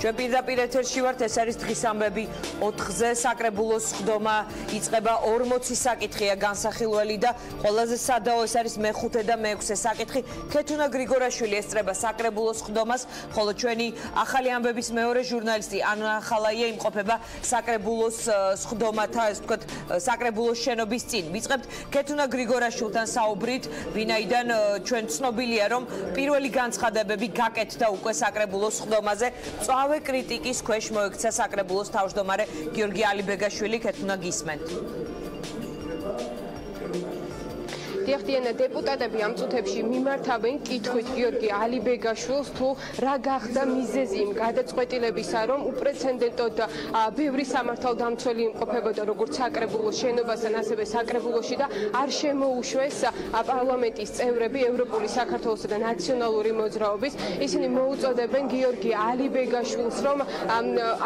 ჩვენ პირდაპირ ეთერში ვართ ეს არის დღის ამბები 4-ზე საკრებულოს ხდომა იწება 40 საკითხია განსახილველი და ყველაზე სადაო ეს არის მე-5 და მე-6 საკითხი. ქეთუნა გრიგორაშვილი ესწრება საკრებულოს ხდომას ხოლო ჩვენი ახალი ამბების მეორე ჟურნალისტი ანა ხალაია იმყოფება საკრებულოს ხდომათა ეს ვთქვათ საკრებულოს შენობის წინ. ვიწყებთ ქეთუნა გრიგორაშვილთან საუბრით ვინაიდან ჩვენ ცნობილია რომ პირველი განცხადებები გაკეთდა უკვე საკრებულოს ხდომაზე წავ ამავე კრიტიკის ქვეშ მოექცა საკრებულოს თავმჯდომარე გიორგი ალიბეგაშვილი ქეთუნა გისმენთ დიახდიანა დეპუტატები ამ წუთებში მიმართავენ კითხვით. გიორგი ალიბეგაშვილს თუ რა გახდა მიზეზი იმ გადაწყვეტილებისა რომ უპრეცედენტოდ ბევრი სამართალდამცველი იმყოფებოდა როგორც საკრებულოს შენობასთან ასევე საკრებულოში და არ შემოუშვეს პარლამენტის წევრები ევროპული საქართველოსა და ნაციონალური მოძრაობის. ისინი მოუწოდებენ გიორგი ალიბეგაშვილს რომ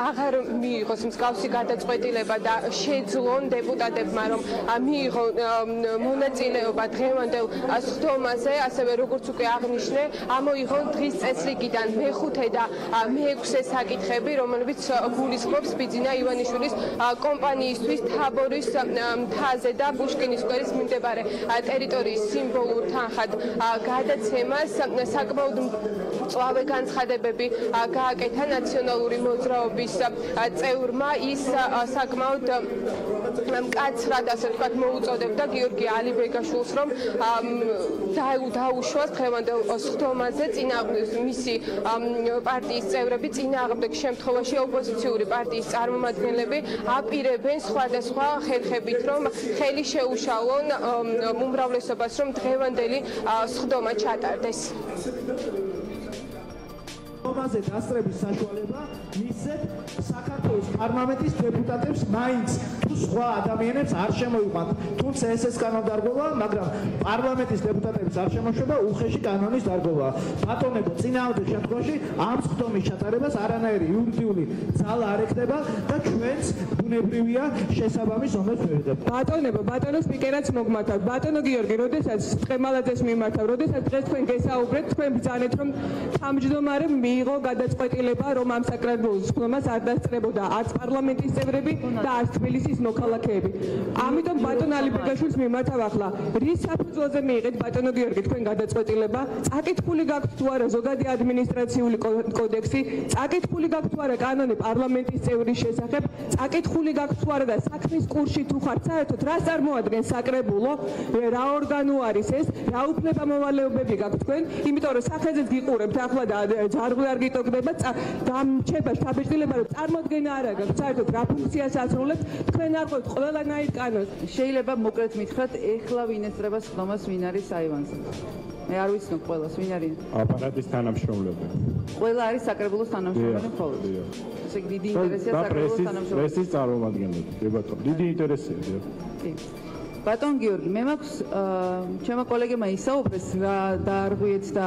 აღარ მიიღოს მსგავსი გადაწყვეტილება და შეძლონ დეპუტატებმა რომ მიიღო მონაწილეობა დღევანდელ სხდომაზე, ასევე როგორც უკვე აღნიშნე, ამოიღონ დღის წესრიგიდან მე-5 და მე-6 საკითხები, რომლებიც გულისხმობს ბიძინა ივანიშვილის კომპანიისთვის თაბორის მთაზე და პუშკინის სკვერის მიმდებარე ტერიტორიის სიმბოლურ თანხად გადაცემას საკმაოდ მწვავე განცხადებები გააკეთა ნაციონალური მოძრაობის წევრმა ის საკმაოდ მკაცრად ასე ვთქვათ მოუწოდებდა გიორგი ალიბეგაშვილს რომ დაუშვას დღევანდელ სხდომაზე წინააღმდეგ მისი პარტიის წევრები წინააღმდეგ შემთხვევაში ოპოზიციური პარტიის წარმომადგენლები აპირებენ სხვადასხვა ხერხებით რომ ხელი შეუშალონ უმრავლესობას რომ დღევანდელი სხდომა ჩატარდეს სხდომაზე დასწრების საშუალება მისცეთ საქართველოს პარლამენტის დეპუტატებს მაინც. თუ სხვა ადამიანებს არ შემოიყვანთ. თუმცა ეს ეს კანონდარგოა მაგრამ პარლამენტის დეპუტატებს არ შემოშვება უხეში კანონის დარგოა. ბატონებო წინააღმდეგ შემთხვევაში ამ სხდომის ჩატარებას არანაირი იურიდიული ძალა არ ექნება და ჩვენც ბუნებრივია შესაბამის ომებს ვიღებ ბატონებო ბატონო სპიკერაც მოგმართავ ბატონო გიორგი როდესაც წემალაძეს მიმართავ როდესაც დღეს თქვენ გესაუბრეთ თქვენ ბრძანეთ რომ სამჯდომარე მიიღო გადაწყვეტილება რომ ამ საკრებულოს ხმას არ დასწრებოდა არც პარლამენტის წევრები და არც თბილისის მოქალაქეები. ამიტომ ბატონ ალიბეგაშვილს მიმართავ ახლა რის საფუძველზე მიიღეთ ბატონო გიორგი თქვენ გადაწყვეტილება? წაკითხული გაქვთ თუ არა ზოგადი ადმინისტრაციული კოდექსი? წაკითხული გაქვთ თუ არა კანონი პარლამენტის წევრის შესახებ? წაკითხული გაქვთ თუ არა და საქმის კურსში თუ ხართ საერთოდ რას წარმოადგენს საკრებულო? რა ორგანო არის ეს? რა უფლება მოვალეობები გაქვთ თქვენ? იმიტომ რომ სახეზეც გიყურებთ ახლა და ჯარღლი არ გიტოგდება დამჩება შთაბეჭდილება რომ წარმოდგენა არ აქვს. საერთოდ რა ფუნქციას ასრულებს თქვენ არ ყოფთ ყველანაირ კანონს. შეიძლება მოკლედ მითხრათ ეხლა ვინ ესწრება სხდომას ვინ არის აივანზე მე არ ვიცნობ ყველას ვინ არის? აპარატის თანამშრომლები. ყველა არის საკრებულოს თანამშრომლები მხოლოდ. ესე იგი დიდი ინტერესია საკრებულოს თანამშრომლები პრესის წარმომადგენლები ბატონო დიდი ინტერესია კი. ბატონ გიორგი მე მაქვს ჩემო კოლეგებმა ისაუბრეს რა დაარღვიეთ და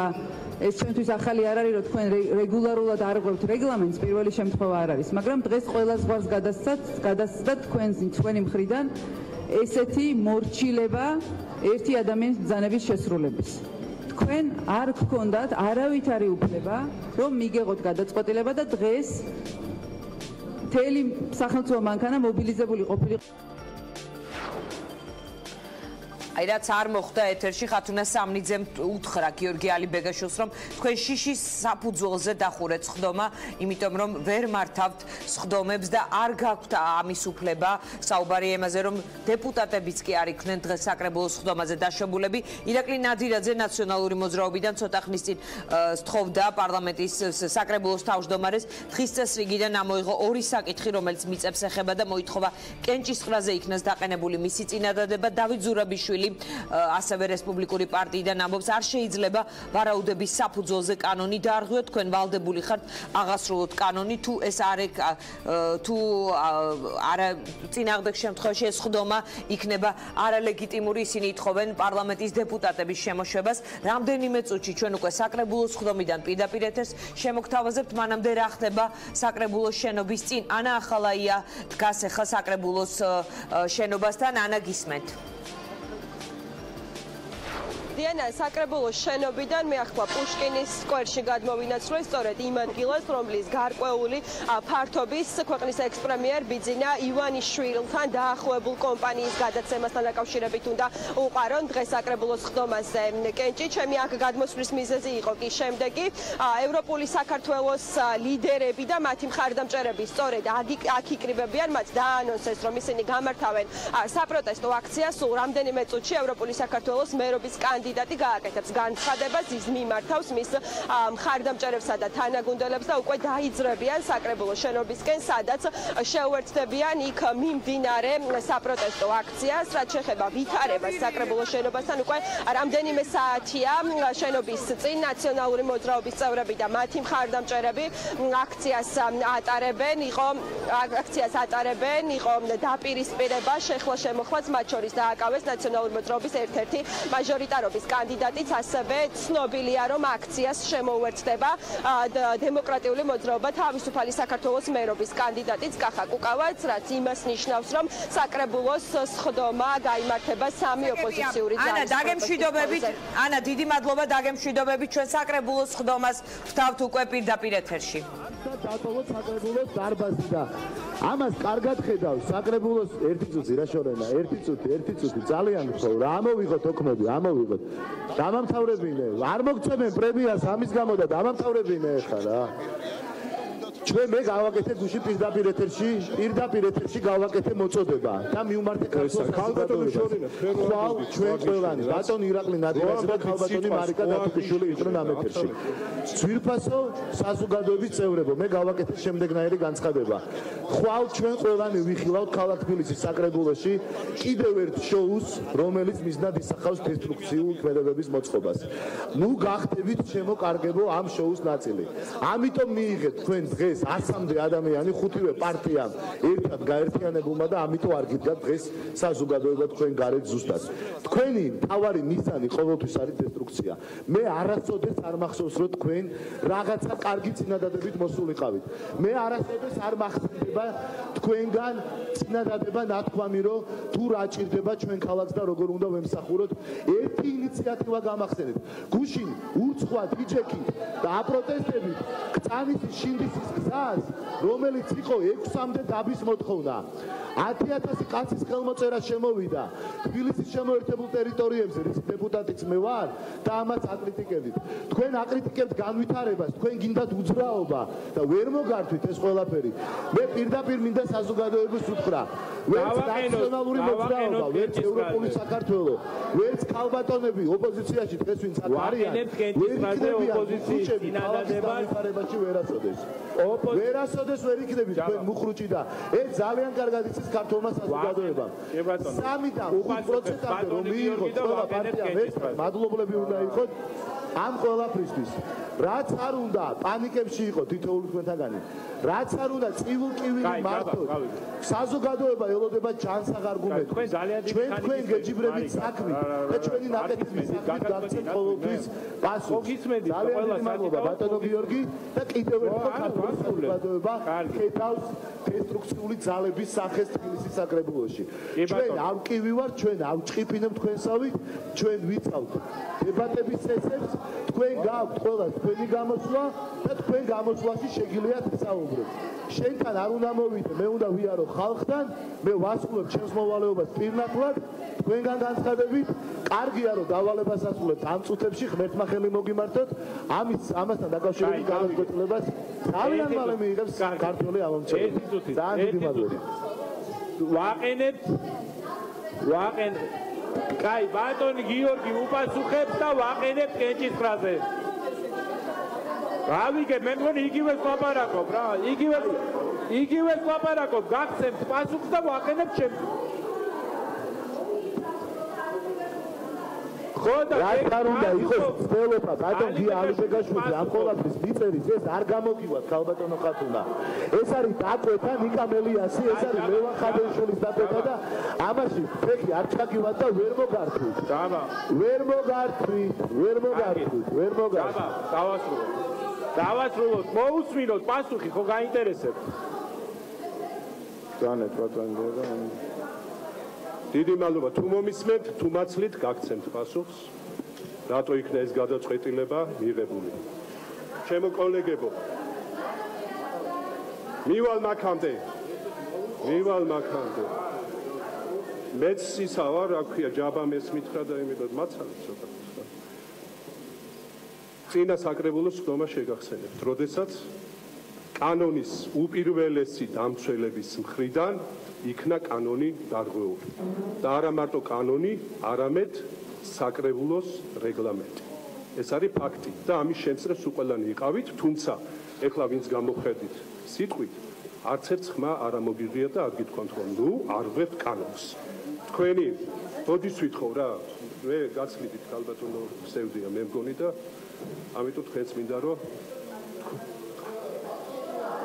ეს ჩვენთვის ახალი არ არის რომ თქვენ რეგულარულად არღვევთ რეგლამენტს პირველი შემთხვევა არ არის. მაგრამ დღეს ყველა ზღვარს გადასცათ გადასცათ თქვენს თქვენი მხრიდან ესეთი მორჩილება ერთი ადამიანის ბრძანების შესრულების. თქვენ არ გქონდათ არავითარი უფლება რომ მიგეღოთ გადაწყვეტილება და დღეს თელი სახელმწიფო მანქანა მობილიზებული ყოფილიყო აი რაც არ მოხდა ეთერში ხათუნა სამნიძემ უთხრა გიორგი ალიბეგაშვილს რომ თქვენ შიშის საფუძველზე დახურეთ ხდომა იმიტომ რომ ვერ მართავთ ხდომებს და არ გაქვთ ამის უფლება. საუბარი ემაზე რომ დეპუტატებიც კი არ იქმნენ დღეს საკრებულოს ხდომაზე დაშვებულები. ირაკლი ნადირაძე ნაციონალური მოძრაობიდან ცოტა ხნის წინ სთხოვდა პარლამენტის საკრებულოს თავმჯდომარეს. დღის წესრიგიდან ამოიღო ორი საკითხი რომელიც მიწებს ეხება და მოითხოვა კენჭისყრაზე იქნას დაყენებული მისი წინადადება. დავით ზურაბიშვილი ასევე რესპუბლიკური პარტიიდან ამბობს არ შეიძლება ვარაუდების საფუძველზე კანონი დაარღვიოთ თქვენ ვალდებული ხართ აღასრულოთ კანონი. თუ ეს არ თუ არა წინააღმდეგ შემთხვევაში ეს ხდომა იქნება არალეგიტიმური ისინი ეთხოვენ პარლამენტის დეპუტატების შემოშვებას. რამდენიმე წუთში ჩვენ უკვე საკრებულოს ხდომიდან პირდაპირ ეთერს შემოგთავაზებთ მანამდე რა ხდება? საკრებულოს შენობის წინ ანა ახალაია დგას ახლა საკრებულოს შენობასთან ანა გისმენთ დიან საკრებულოს შენობიდან მე ახლა პუშკინის სკვერში გადმოვინაცვლე სწორედ იმ ადგილას, რომლის გარკვეული ფართობის ქვეყნის ექსპრემიერ ბიძინა ივანიშვილთან დაახლოებულ კომპანიის გადაცემასთან დაკავშირებით უნდა უყარონ დღეს საკრებულოს ხდომაზე. კენჭი, ჩემი აქ გადმოსვლის მიზეზი იყო კი შემდეგი, ევროპული საქართველოს ლიდერები და მათი მხარდამჭერები სწორედ აქ იკრიბებიან, მათ დაანონსეს, რომ ისინი გამართავენ საპროტესტო აქციას სულ რამდენიმე წუთში ევროპული საქართველოს მერობის კანდიდატი გააკეთებს. განცხადებას, ის მიმართავს მის მხარდამჭერებსა და თანაგუნდელებს და უკვე დაიძრებიან საკრებულოს შენობისკენ, სადაც შეუერთდებიან იქ მიმდინარე საპროტესტო აქციას, რაც შეეხება ვითარებას საკრებულოს შენობასთან. უკვე რამდენიმე საათია შენობის წინ ნაციონალური მოძრაობის წევრები და მათი მხარდამჭერები აქციას ატარებენ, იყო აქციას ატარებენ, იყო დაპირისპირება შეხლა შემოხლაც მათ შორის დააკავეს ნაციონალური მოძრაობის ერთ-ერთი მაჟორიტარობის კანდიდატიც, ასევე ცნობილია, რომ აქციას შემოუერთდება დემოკრატიული მოძრაობა თავისუფალი საქართველოს მერობის კანდიდატიც კახა კუკავაც, რაც იმას ნიშნავს, რომ საკრებულოს სხდომა გამართება სამი ოპოზიციური ძალის. ანა, დაგემშვიდობებით. ანა, დიდი მადლობა დაგემშვიდობებით ჩვენ საკრებულოს სხდომას ვთავთ უკვე პირდაპირ ეთერში. დატოვოთ საკრებულოს დარბაზი და ამას კარგად ხედავს საკრებულოს ერთი წუთი რა შორენა ერთი წუთი ერთი წუთი ძალიან ხო რა ამოვიღოთ ოქმები ამოვიღოთ დამამთავრებინე არ მოგწევენ პრემიას ამის გამო და დამამთავრებინე ხა რა ჩვენ მე გავაკეთე გუში პირდაპირ ეთერში პირდაპირ ეთერში გავაკეთე მოწოდება. და მიუმართე ქალბატონი შორინა ხვალ ჩვენ ყველანი. ბატონი ირაკლი ნადირაძე და ქალბატონი მარიკა დათუკიშვილი იყვნენ ამ ეთერში ძვირფასო საზოგადოების წევრებო. მე გავაკეთე შემდეგნაირი განცხადება. ხვალ ჩვენ ყველანი ვიხილავთ ქალაქ თბილისის საკრებულოში. კიდევ ერთ შოუს რომელიც მიზნად ისახავს დესტრუქციულ ქმედებების მოწყობას. ნუ გახდებით შემოკარგებო ამ შოუს ნაწილი. ამიტომ მიიღეთ თქვენ დღეს ეს 100-მდე ადამიანი ხუთივე პარტიამ ერთად გაერთიანებულმა და ამიტომ არ გიდგათ დღეს საზოგადოება თქვენ გარეთ ზუსტად. თქვენი თავარი მისანი ყოველთვის არის დესტრუქცია. მე არასოდეს არ მახსოვს რომ თქვენ რაღაცა კარგი წინადადებით მოსულიყავით. მე არასოდეს არ მახსოვდება თქვენგან წინადადება ნათქვამი რომ თუ რა ჭირდება ჩვენ ქალაქს და როგორ უნდა ვემსახუროთ ერთი ინიციატივა გამახსენეთ. გუშინ ურცხვად იჩეკით და აპროტესტებით კწანის შინდისის გზას, რომელიც იყო 6-მდე დაბის მოთხოვნა. 10000 კაცის ხელმოწერა შემოვიდა თბილისის შემოერთებულ ტერიტორიებზე, რის დეპუტატიც მე ვარ და ამას აკრიტიკებდით. თქვენ აკრიტიკებთ განვითარებას, თქვენ გინდათ უძრაობა და ვერ მოგართვით ეს ყველაფერი. მე პირდაპირ მინდა საზოგადოებას უთხრა, ვერც ნაციონალური მოძრაობა, ვერც ევროპული საქართველო, ვერც ქალბატონები ოპოზიციაში დღეს ვინც არიან, ვერ იქნებიან ოპოზიციის წინადადებაში ვერასოდეს. ვერასოდეს ვერ იქნებით თქვენ მუხრუჭი და ეს ძალიან კარგად იცის ქართულმა საზოგადოებამ. სამი და 5%-ამდე რომ მიიღოთ ყველა პარტიამ ეს მადლობლები უნდა იყოთ ამ ყველაფრისთვის. რაც არ უნდა პანიკებში იყო თითოეული თქვენთაგანი. რაც არ უნდა წივილ-კივილი მართო. საზოგადოება ელოდება ჯანს აღარ გუმეთ. ჩვენ თქვენ გეჯიბრებით საქმე და ჩვენი ნაკეთები გაგცემ ყოველთვის პასუხს. მოგისმენთ ყველა მადლობა ბატონო გიორგი და კიდევ ერთხელ ქართული საზოგადოება ხედავს დესტრუქციული ძალების სახეს თბილისის საკრებულოში. ჩვენ ავკივი ვარ, ჩვენ ავჭყიფინებ თქვენსავით, ჩვენ ვიცავთ დებატების წესებს, თქვენ გაქვთ ყველა თქვენი გამოსვლა და თქვენ გამოსვლაში შეგიძლიათ ისაუბროთ. შენთან არ უნდა მოვიდე, მე უნდა ვიარო ხალხთან, მე ვასრულებ ჩემს მოვალეობას პირნათლად, თქვენგან განცხადებით, კარგია რომ დავალებას ასრულებთ. ამ წუთებში ღმერთმა ხელი მოგიმართოთ, ამის ამასთან დაკავშირებით განაცხადებას ძალიან მალე მიიღებს ქართული ამომრჩეველი. ძალიან დიდი მადლობა. ვაყენებთ ვაყენებთ კაი ბატონი გიორგი უპასუხებს და ვაყენებთ კენჭის ფრაზე. რავიგე მე მგონი იგივე ვლაპარაკობ რა იგივე იგივე ვლაპარაკობ გახსენთ პასუხს და ვაყენებთ ჩემს ხო და რა არ უნდა იყოს ცდელობა ბატონ გია ალიბეგაშვილი ამ ყოველთვის მიწერის ეს არ გამოგივათ ქალბატონო ხათუნა. ეს არის დაკვეთა ნიკა მელიასი ეს არის ლევან ხადეშვილის დაკვეთა და ამაში ფეხი არ ჩაგივათ და ვერ მოგართვით. დაბა ვერ მოგართვით ვერ მოგართვით ვერ მოგართვით. დაბა დავასრულოთ. დავასრულოთ მოусმინოთ პასუხი ხო გაინტერესებთ? განეთ ბატონო და დიდი მადლობა თუ მომისმენთ თუ მაცლით გაგცემთ პასუხს რატო იქნა ეს გადაწყვეტილება მიღებული. ჩემო კოლეგებო, მივალ მაქამდე. მივალ მაქამდე. მეც ისა ვარ, რა ქვია, ჯაბა მეს მითხრა და იმედად მაცალე ცოტა. წინა საკრებულოს ხდომა შეგახსენებთ, როდესაც კანონის უპირველესი დამცველების მხრიდან იქნა კანონი დარღვეული. და არა მარტო კანონი, არამედ საკრებულოს რეგლამენტი. ეს არის ფაქტი და ამის შემსრებს უყველანი იყავით, თუმცა ეხლა ვინც გამოხედით სიტყვით, არც ერთ ხმა არ ამოგიღია და არ გითქვამთ რომ ნუ არ ვებ კანონს. თქვენი ბოდის ვითხოვ რა, მე გაცლიდით ალბათონო სევდია მე მგონი და ამიტომ თქვენს მინდა რომ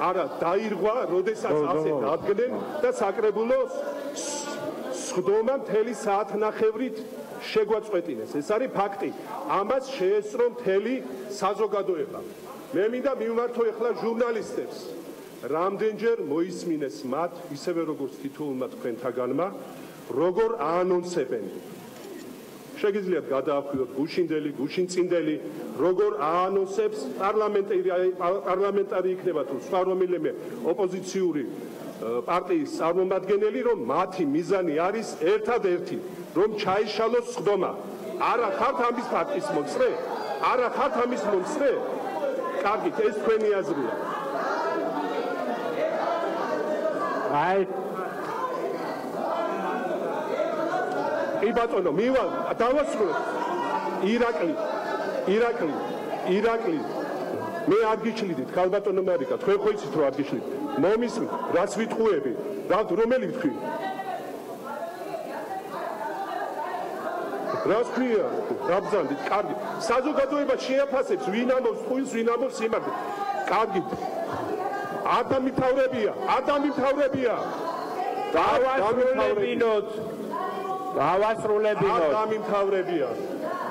არა დაირღვა, როდესაც ასე დადგნენ და საკრებულოს სხდომა მთელი საათნახევრით შეგვაწყვეტინეს. ეს არის ფაქტი. ამას შეესწრო მთელი საზოგადოება. მე მინდა მივმართო ახლა ჟურნალისტებს. რამდენჯერ მოისმინეს მათ, ისევე როგორც თითოეულმა თქვენთაგანმა, როგორ აანონსებენ შეგიძლიათ გადაახვიოთ გუშინდელი, გუშინწინდელი, როგორ აანონსებს პარლამენტარი პარლამენტარი იქნება თუ სხვა რომელიმე ოპოზიციური პარტიის წარმომადგენელი, რომ მათი მიზანი არის ერთადერთი, რომ ჩაიშალოს სხდომა. არა ხართ ამის პარტიის მომწრე? არა ხართ ამის მომწრე? კარგით, ეს თქვენი აზრია. აი კი ბატონო, მივალ, დავასრულებ. ირაკლი, ირაკლი, ირაკლი. მე არ გიჩლიდით, ხალბატონო მარიკა, თქვენ ხო იცით რომ არ გიჩლიდით. მომის რაც ვიტყუები, რა რომელი თქვი? რას ქვია? გაბძანდით, კარგი. საზოგადოება შეაფასებს, ვინ ამობს ხუილს, ვინ ამობს სიმართლე. კარგი. ადამითავრებია, ადამითავრებია. დავასრულებინოთ. დავასრულებინო. არ დამიმთავრებია.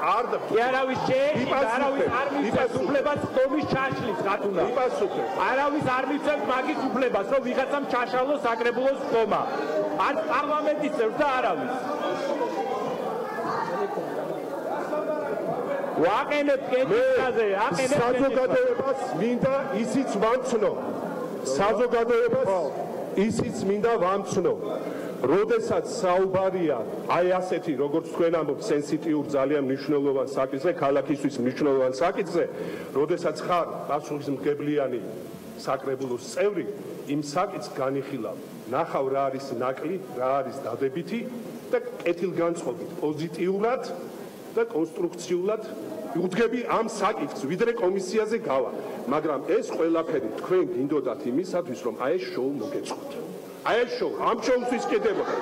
არ და კი არავის შეეხი, არავის არ მიცემს უფლებას ხომის ჩაშლის გათუნა. იპასუხე. არავის არ მიცემს მაგის უფლებას, რომ ვიღაცამ ჩაშალოს საკრებულოს ხომა. არ პარლამენტის წევრს და არავის. ვაყენებ კეთილზე, აყენებ საზოგადოებას მინდა ისიც ვამცნო. საზოგადოებას ისიც მინდა ვამცნო. როდესაც საუბარია აი ასეთი როგორც თქვენ ამბობთ სენსიტიურ ძალიან მნიშვნელოვან საკითხზე, ქალაქისთვის მნიშვნელოვან საკითხზე, როდესაც ხარ პასუხისმგებლიანი საკრებულოს წევრი, იმ საკითხს განიხილავ. ნახავ რა არის ნაკლი, რა არის დადებითი და კეთილგანწყობით, პოზიტიურად და კონსტრუქციულად უდგები ამ საკითხს, ვიდრე კომისიაზე გავა. მაგრამ ეს ყველაფერი თქვენ გინდოდათ იმისათვის, რომ აი ეს შოუ მოგეწყოთ. აი ეს შოუ ამ შოუს ისკედებოდა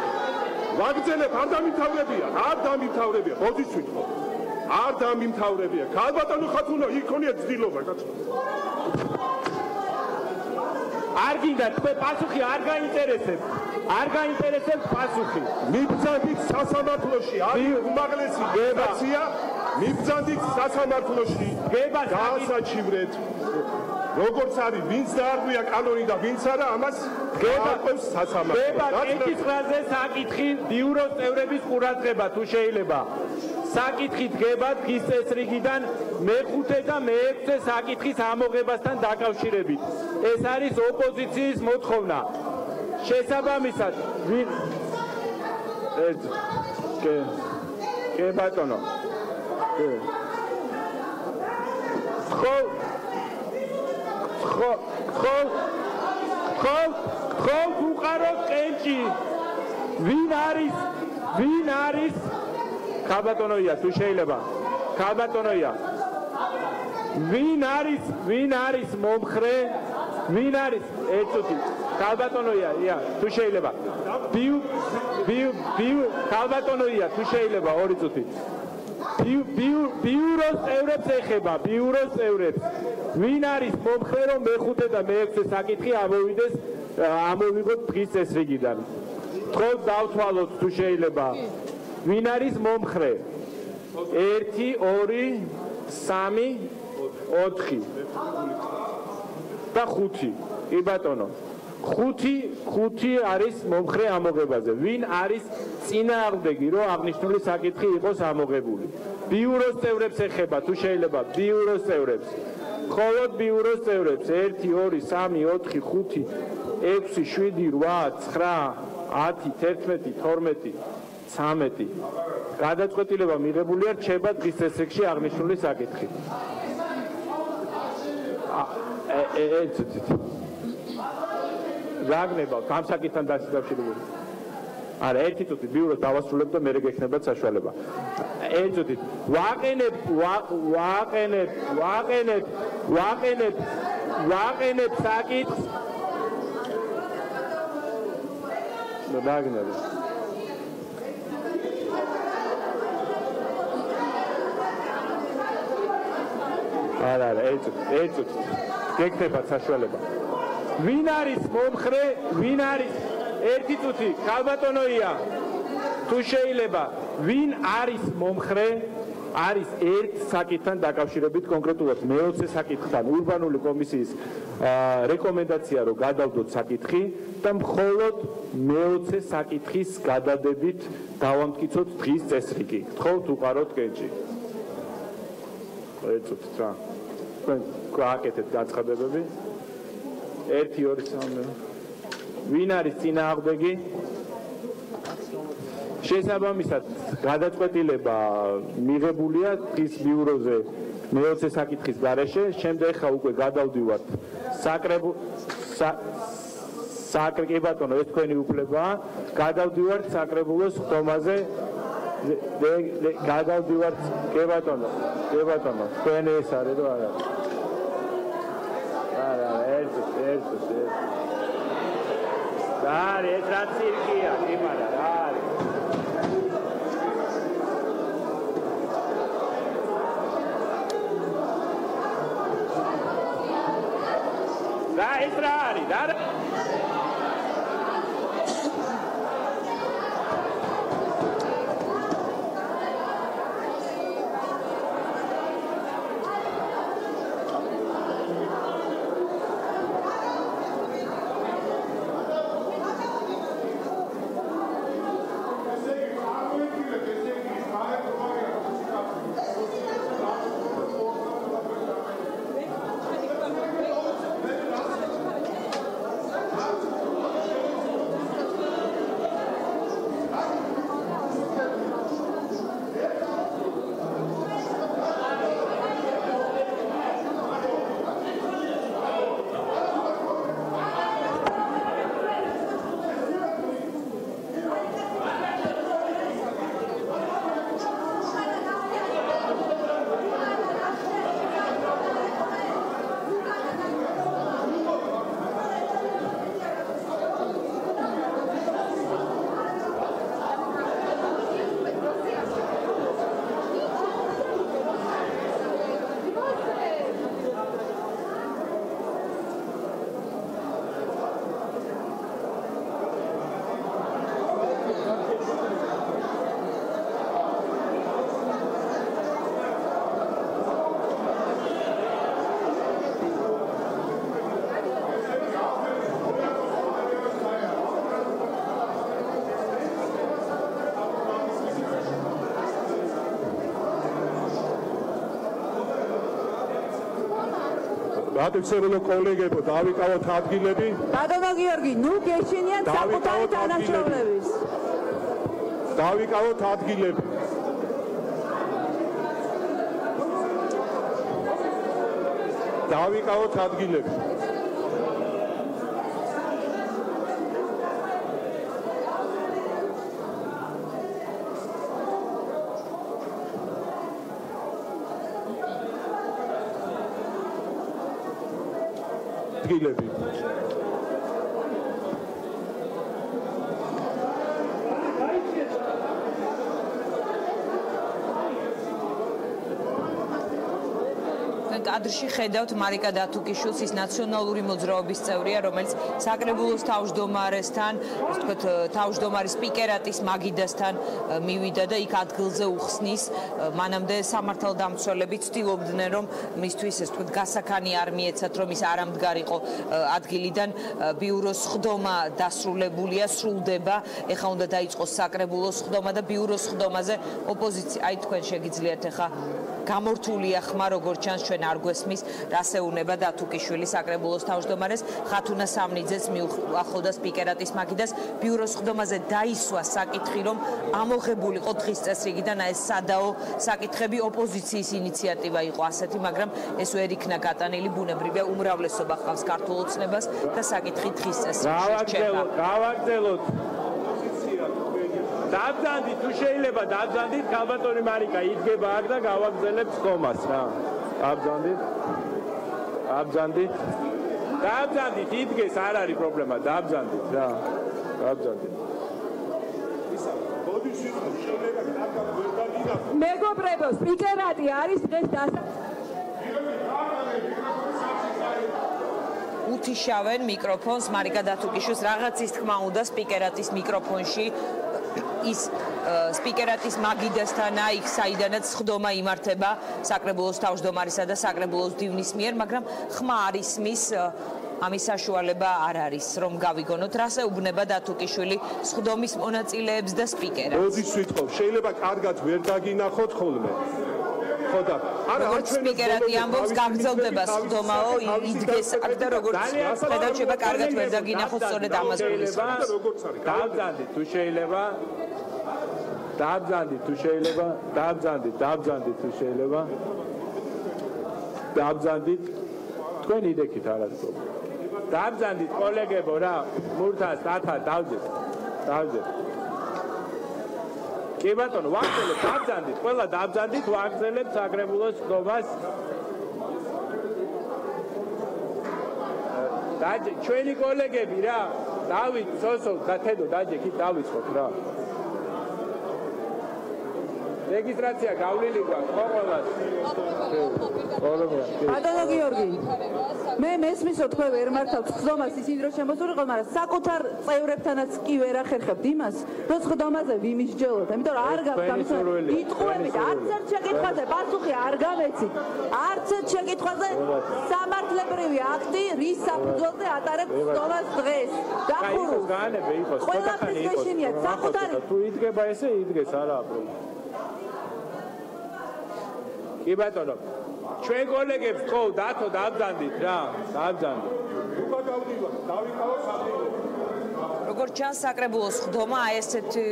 ვაგზელებ არ დამიმთავრებია არ დამიმთავრებია პოზიცივით ხო არ დამიმთავრებია. ქალბატონო ხათუნა იქონია ძილობა კაცო არ გინდა თქვენ პასუხი არ გაინტერესებს არ გაინტერესებს პასუხი. მიბძანდით სასამართლოში არის უმაღლესი გებაცია მიბძანდით სასამართლოში გება გაასაჩივრეთ როგორც არის ვინც დაარღვია კანონი და ვინც არა ამას გეყავს სასამართლო გება კეთილზე საკითხი ბიუროს წევრების ყურადღება თუ შეიძლება. საკითხი დგება დღის წესრიგიდან მეხუთე და მეექვსე საკითხის ამოღებასთან დაკავშირებით. ეს არის ოპოზიციის მოთხოვნა. შესაბამისად ვინ ეს კე კე ბატონო. ხო ხო ხო ხო ხო უყარო ყენჭი ვინ არის ვინ არის? ქალბატონოია თუ შეიძლება? ქალბატონოია। ვინ არის ვინ არის მომხრე? ვინ არის? ეცუთი ქალბატონოია ია თუ შეიძლება? ბიუ ბიუ ბიუ ქალბატონოია თუ შეიძლება? ორი წუთი ბიუროს წევრებს ეხება ბიუროს წევრებს. ვინ არის მომხრე რომ მეხუთე და მეექვსე საკითხი ამოვიდეს ამოვიღოთ დღის წესრიგიდან? თქო დავთვალოთ თუ შეიძლება. ვინ არის მომხრე? 1 2 3 4 და 5 კი ბატონო. ხუთი ხუთი არის მომხრე ამოღებაზე. ვინ არის წინააღმდეგი, რომ აღნიშნული საკითხი იყოს ამოღებული? ბიუროს წევრებს ეხება თუ შეიძლება ბიუროს წევრებს. მხოლოდ ბიუროს წევრებს. 1 2 3 4 5 6 7 8 9 10 11 12 13 გადაწყვეტილება მიღებულია რჩება დღის წესრიგში აღნიშნული საკითხი. ე ე ცუცით რაგნებავთ ამ საკითხთან დაკავშირებული არა ერთი წუთი ბიუროს დავასრულებ და მე გექნებათ საშუალება. ერთი წუთი. ვაყენებ ვაყენებ ვაყენებ ვაყენებ ვაყენებ საკითხს. და დაგნები. არა არა ერთი წუთი ერთი წუთი. გექნებათ საშუალება. ვინ არის მომხრე ვინ არის ერთი წუთი ხალბატონოია თუ შეიძლება ვინ არის მომხრე არის ერთ საკითხთან დაკავშირებით კონკრეტულად მეოცე საკითხთან урბანული კომისიის რეკომენდაცია რომ გადავდოთ საკითხი და მხოლოდ მეოცე საკითხის გადადებით დავამტკიცოთ დღის წესრიგი. გთხოვთ უყაროთ კენჭი. ეცოთ რა. თქვენ გააკეთეთ გაცხადებები. 1 2 3 ვინ არის წინააღმდეგი? შესაბამისად, გადაწყვეტილება მიღებულია დღის ბიუროზე მეოცე საკითხის გარეშე, შემდეგ ხა უკვე გადავდივართ საკრებულ საკრე ბატონო, ეს თქვენი უფლებაა. გადავდივართ საკრებულოს ხდომაზე. გადავდივართ კე ბატონო, კე ბატონო, თქვენი ეს არის რა არა. არა, ერთ ერთ ერთ არის ეს რა ცირკია იმარა რა არის და ეს რა არის და დადეცერულო კოლეგებო დავიკავოთ ადგილები. ბატონო გიორგი ნუ გეშინიან საკუთარი თანამშრომლების. დავიკავოთ ადგილები. დავიკავოთ ადგილები. კადრში ხედავთ მარიკა დათუკიშვილს, ის ნაციონალური მოძრაობის წევრია, რომელიც საკრებულოს თავმჯდომარესთან, ასე ვთქვათ, თავმჯდომარის სპიკერატის მაგიდასთან მივიდა და იქ ადგილზე უხსნის. მანამდე სამართალდამცველები ცდილობდნენ, რომ მისთვის ასე ვთქვათ, გასაქანი არ მიეცათ, რომ ის არ ამდგარიყო ადგილიდან ბიუროს ხდომა დასრულებულია, სრულდება. ეხლა უნდა დაიწყოს საკრებულოს ხდომა და ბიუროს ხდომაზე ოპოზიცია, აი თქვენ შეგიძლიათ ეხლა გამორთულია ხმა როგორც ჩანს ჩვენ არ გვესმის რასეუნება და თუკიშვილი საკრებულოს თავმჯდომარეს ხათუნა სამნიძეს მიუახლოვდა სპიკერატის მაგიდას ბიუროს ხდომაზე დაისვა საკითხი რომ ამოღებულიყო დღის წესრიგიდან ეს სადაო საკითხები ოპოზიციის ინიციატივა იყო ასეთი მაგრამ ეს ვერ იქნა გატანილი ბუნებრივია უმრავლესობა ხავს ქართულ ოცნებას და საკითხი დღის წესრიგში შეება გავაგზელოთ დაბძანდით თუ შეიძლება დაბძანდით კალბატონი მარიკა იდგება აქ და გავაგზელებთ ხომას რა. დაბძანდით? დაბძანდით? დაბძანდით იდგეს არ არის პრობლემა დაბძანდით რა. დაბძანდით. მეგობრებო სპიკერატი არის დღეს დასა უთიშავენ მიკროფონს მარიკა დათუკიშვილს. რაღაცის თქმა უნდა სპიკერატის მიკროფონში ის სპიკერატის მაგიდასთან აი საიდანაც ხდომა იმართება საკრებულოს თავმჯდომარისა და საკრებულოს დივნის მიერ მაგრამ ხმა არის მის ამის საშუალება არ არის რომ გავიგონოთ. რასე უბნება დათუკიშვილი ხდომის მონაწილეებს და სპიკერებს როდის ვითხოვ? შეიძლება კარგად ვერ დაგინახოთ ხოლმე ხო და არა არ ჩვენ სპიკერატი ამბობს გაგრძელდება ხდომაო იდგეს აქ და როგორც შეიძლება კარგად ვერ დაგინახოთ სწორედ ამას გულისხმობს როგორც არის გავძანდი თუ შეიძლება დააბზანდი თუ შეიძლება დააბზანდი დააბზანდი თუ შეიძლება დააბზანდით თქვენ იდექით არ არის პრობლემა დააბზანდით კოლეგებო რა მურთას ათა დავძეთ დავძეთ კი ბატონო ვაგზელებთ დააბზანდით ყველა დააბზანდით ვაგზელებთ საკრებულოს ხდომას დაჯე ჩვენი კოლეგები რა დავით სოსო და თედო დაჯე კი დავიწყოთ რა რეგისტრაცია გავლილი გვაქვს ხო ყველას? ბატონო გიორგი მე მესმისო თქვენ ვერ მართავთ ხდომას ისინი რომ შემოსულიყო მაგრამ საკუთარ წევრებთანაც კი ვერ ახერხებთ იმას რომ ხდომაზე ვიმისჯელოთ იმიტომ რომ არ გაქვს იტყუებით არც ერთ შეკითხვაზე პასუხი არ გამეცით. არც ერთ შეკითხვაზე სამართლებრივი აქტი რის საფუძველზე ატარებთ ხდომას დღეს. დახურულ. განებე იყოს ხოდახანი იყოს. საკუთარი თუ იდგება ესე იდგეს არაა პრობლემა კი ბატონო. ჩვენ კოლეგებს ხო დათო დააბძანდით რა დააბძანდით უკა გავდივარ დავიკავო საფრთხე როგორც ჩანს საკრებულოს ხდომა აი ესეთი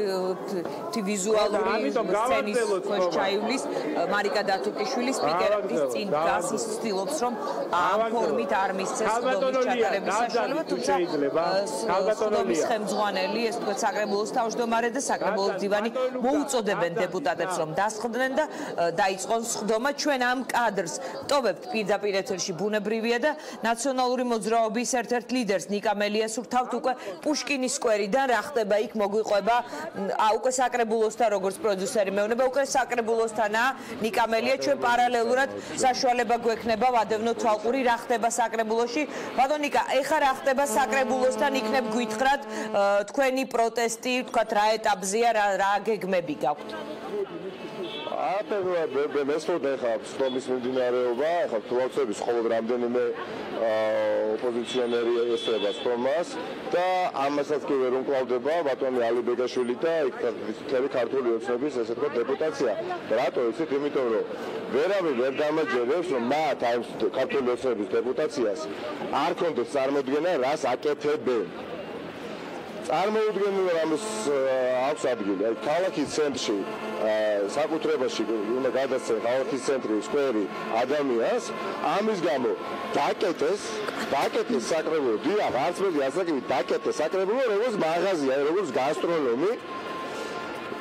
თი ვიზუალური სცენის ქვეშ ჩაივლის მარიკა დათუკიშვილი სპიკერის წინ დგას ის ცდილობს რომ ამ ფორმით არ მისცეს ხდომის ჩატარების საშუალება თუმცა ხდომის ხელმძღვანელი ეს თქვა საკრებულოს თავმჯდომარე და საკრებულოს დივანი მოუწოდებენ დეპუტატებს რომ დასხდნენ და დაიწყონ ხდომა ჩვენ ამ კადრს. ტოვებთ პირდაპირ ეთერში ბუნებრივია და ნაციონალური მოძრაობის ერთ-ერთ ლიდერს ნიკა მელიას ურთავთ უკვე პუშკინის სკვერიდან რა ხდება? იქ მოგვიყვება ა უკვე საკრებულოსთან როგორც პროდიუსერი მეუბნება უკვე საკრებულოსთანა ნიკამელია. ჩვენ პარალელურად საშუალება გვექნება ვადევნო თვალყური რა ხდება საკრებულოში. ბატონ ნიკა ეხა რა ხდება საკრებულოსთან? იქნებ გვითხრათ თქვენი პროტესტი თქვათ რა ეტაპზეა რა რა გეგმები გაქვთ აფერვა მესწოდა ხა სტომის მიმდინარეობა ხა თვალწების ყოველ რამდენიმე ოპოზიციონერი ესწრება სტომას და ამასაც კი ვერ უმკლავდება ბატონი ალი ბეგაშვილი და იქ თითქოს ქართული ოცნების ესე თქვა დეპუტაცია. რატო ისეთ იმიტომ რომ ვერავინ ვერ დამაჯერებს რომ მათ აი ქართული ოცნების დეპუტაციას არ კონდეს წარმოქმნა რას აკეთებენ წარმოუდგენელი რომ ამის აქვს ადგილი. აი ქალაქის ცენტრში საკუთრებაში უნდა გადაცენ ქალაქის ცენტრი სკვერი ადამიანს ამის გამო დაკეტეს დაკეტეს საკრებულო დიახ არც მეტი ასაკი დაკეტეს საკრებულო როგორც მაღაზია როგორც გასტრონომი.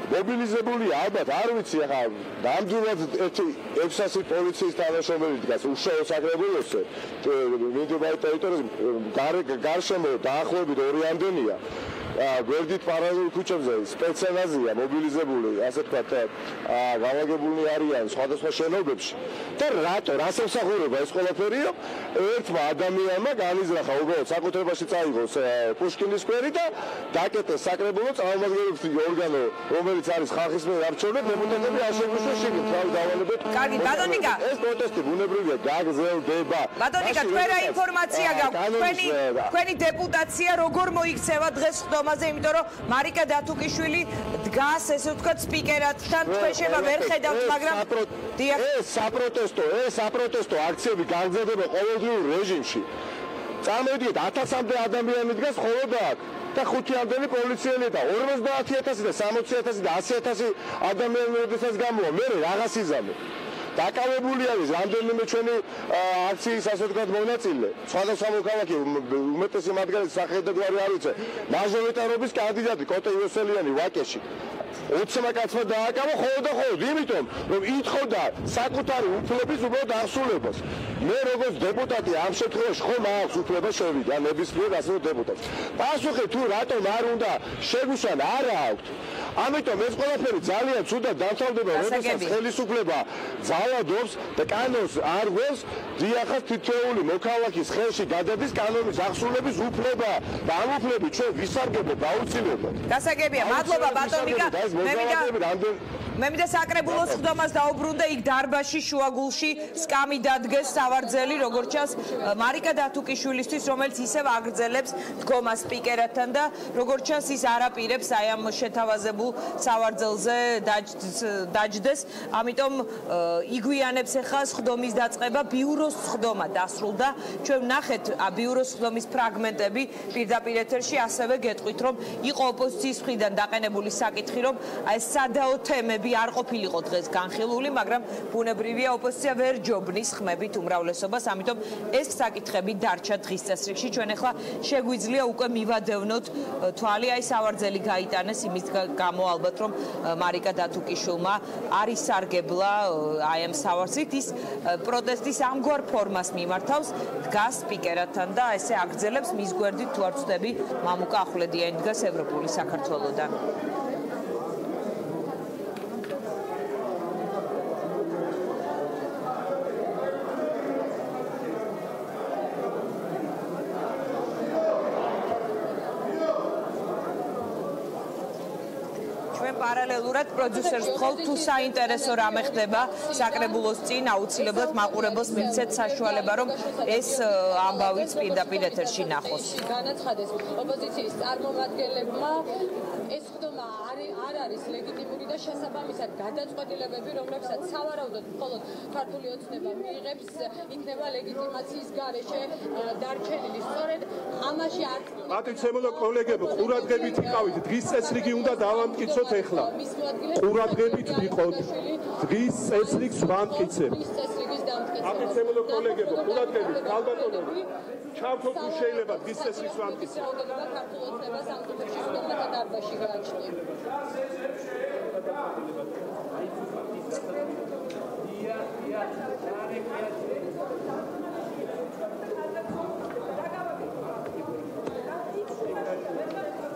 მობილიზებული ალბათ არ ვიცი ახლა ნამდვილად ერთი 600 პოლიციის თანაშრომელი დგას უშუალო საკრებულოზე მინდობაი ტერიტორიაზე გარშემო დაახლოებით ორი ამდენია გვერდით პარალელურ ქუჩებზე სპეციალიზია მობილიზებული, ასე ვთქვათ, გავაგებულნი არიან სხვადასხვა შენობებში და რატო რას ემსახურება ეს ყველაფერიო? ერთმა ადამიანმა განიზრახა უბრალოდ საკუთრებაში წაიღო პუშკინის სკვერი და დაკეტეს საკრებულო წარმომადგენლობის ორგანო, რომელიც არის ხალხის მიერ არჩევნები, დეპუტატები აშენებენ შეგეთ, რა დავალებეთ. კარგი, ბატონიკა. ეს პროტესტი ბუნებრივია, გაგზელდება. ბატონიკა, თქვენ რა ინფორმაცია გაქვთ? თქვენი თქვენი დეპუტაცია როგორ მოიქცევა დღეს ხდომაზე, იმიტომ რომ მარიკა დათუკიშვილი დგას, ესე ვთქვათ, სპიკერატთან, თქვენ შევა ვერ ხედავთ, მაგრამ ეს საპროტესტო, ეს საპროტესტო აქციები გაგზელდება ყოველდღიურ რეჟიმში. წარმოვიდგინეთ 1000-მდე ადამიანი დგას ხოლოდ აქ. და ხუთიამდენი პოლიციელი და 50000 და 60000 და 100000 ადამიანი როდესაც გამოვა, მე რაღაც იზამე. დაკავებული არის რამდენიმე ჩვენი აქციის ასე ვთქვათ მონაწილე. სხვადასხვა მოქალაქე უმეტესი მათგანი სახედაგვარი არ ვიცე. მაჟორიტარობის კანდიდატი კოტე იოსელიანი ვაკეში. 20 კაცმა დააკავა ხოლმე და ხოლმე, იმიტომ რომ ითხოვდა საკუთარი უფლების უბრალოდ აღსრულებას. მე როგორც დეპუტატი ამ შემთხვევაში ხომ აქვს უფლება შევიდე, ან ნებისმიერ ასევე დეპუტატს. პასუხი თუ რატომ არ უნდა შეგვიშალ არ აქვს. ამიტომ ეს ყველაფერი ძალიან ცუდად დამთავრდება, როდესაც ხელისუფლება ძალადობს და კანონს არ გველს, დიახაც თითოეული მოქალაქის ხელში გადადის კანონის აღსრულების უფლება და ამ უფლები ჩვენ ვისარგებლობ აუცილებლად. გასაგებია, მადლობა ბატონიკა. მე მინდა მე მინდა საკრებულოს ხდომას დაუბრუნდა იქ დარბაში შუაგულში სკამი დადგეს სავარძელი როგორც ჩანს მარიკა დათუკიშვილისთვის რომელიც ისევ აგრძელებს დგომას სპიკერთან და როგორც ჩანს ის არაპირებს აი ამ შეთავაზებულ სავარძელზე დაჯდეს. ამიტომ იგვიანებს ახლა ხდომის დაწყება ბიუროს ხდომა დასრულდა. ჩვენ ვნახეთ ბიუროს ხდომის ფრაგმენტები პირდაპირ ეთერში ასევე გეტყვით რომ იყო ოპოზიციის მხრიდან დაყენებული საკითხი რომ აი სადაო თემები ხმები არ ყოფილიყო დღეს განხილული, მაგრამ ბუნებრივია ოპოზიცია ვერ ჯობნის ხმებით უმრავლესობას, ამიტომ ეს საკითხები დარჩა დღის წესრიგში. ჩვენ ახლა შეგვიძლია უკვე მივადევნოთ თვალი, აი სავარძელი გაიტანეს იმის გამო ალბათ რომ მარიკა დათუკიშვილმა არის სარგებლა აი ამ სავარძით ის პროტესტის ამგვარ ფორმას მიმართავს დგას სპიკერთან და ესე აგრძელებს მის გვერდით თუ არ ვწდები მამუკა ახვლედიანი დგას ევროპული საქართველოსთან. პარალელურად პროდიუსერს ხვალ თუ საინტერესო რამე ხდება საკრებულოს წინ აუცილებლად მაყურებელს მიცეთ საშუალება რომ ეს ამბავიც პირდაპირ ეთერში ნახოს. განაცხადეს ოპოზიციის წარმომადგენლებმა ეს ხდომა არ არის ლეგიტიმური და შესაბამისად გადაწყვეტილებები რომლებსაც სავარაუდოდ მხოლოდ ქართული ოცნება მიიღებს იქნება ლეგიტიმაციის გარეშე დარჩენილი. სწორედ ამაში არ პატრიცემონო კოლეგებო, ყურადღებით იყავით, დღის წესრიგი უნდა დავამტკიცოთ ახლა. ყურადღებით ვიყოთ. დღის წესრიგს ვამტკიცებ. პატრიცემონო კოლეგებო, ყურადღებით, ქალბატონო. ჩავთო თუ შეიძლება დღის წესრიგს ვამტკიცებ.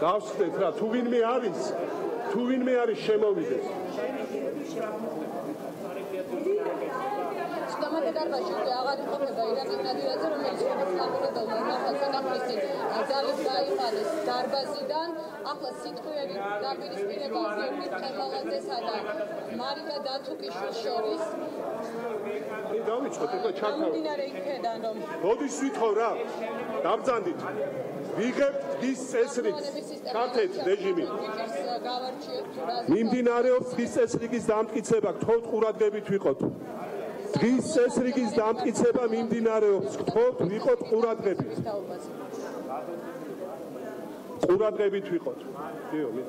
დავსწრეთ რა თუ ვინმე არის თუ ვინმე არის შემოვიდეს. დარბაზში უკვე აღარ იმყოფება ირაკლი ნადირაძე რომელიც გამორებელმა ნახალსაკამრის წინ ძალით გაიყარეს დარბაზიდან. ახლა სიტყვიერი დაპირისპირება გიორგი ხემალაძესა და მარიკა დათუკიშვილის შორის. აი დავიწყოთ ეხლა ჩართავ გამდინარე იქედან რომ მოდის ვითხოვ რა. დამძანდით ვიღებთ ის წესრიგს. ქართეთ რეჟიმი. მიმდინარეობს ის წესრიგის დამტკიცება. გთხოვთ ყურადღებით ვიყოთ. დღის წესრიგის დამტკიცება მიმდინარეობს. გთხოვთ ვიყოთ ყურადღებით. ყურადღებით ვიყოთ. დიო მე